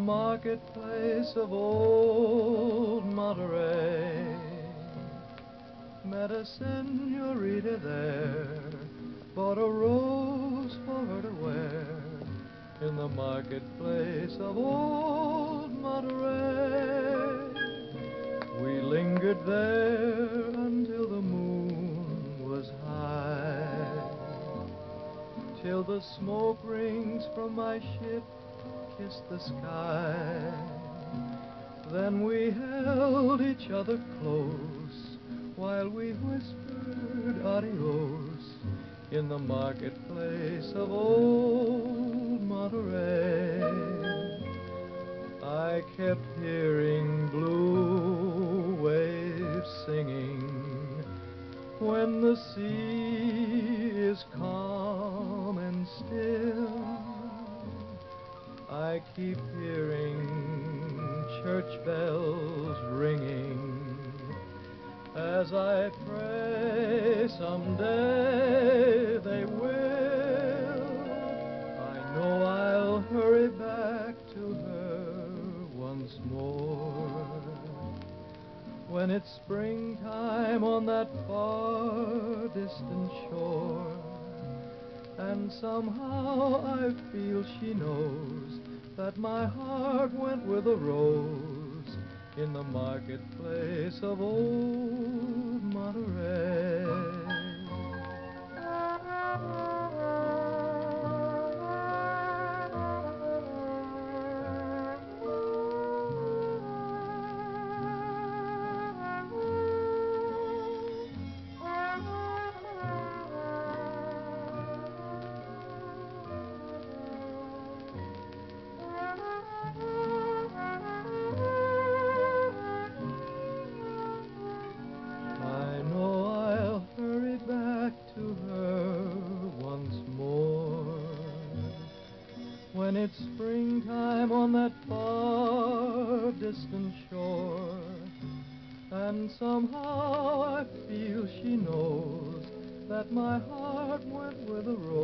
marketplace of old Monterey. Met a senorita there, bought a rose for her to wear in the marketplace of old Monterey. We lingered there until the moon was high, till the smoke rings from my ship kissed the sky. Then we held each other close while we whispered adios in the marketplace of old Monterey. I kept hearing blue waves singing when the sea is calm and still. I keep hearing church bells ringing as I pray someday they will. I know I'll hurry back to her once more when it's springtime on that far distant shore. And somehow I feel she knows that my heart went with a rose in the marketplace of old Monterey. It's springtime on that far distant shore. And somehow I feel she knows that my heart went with a rose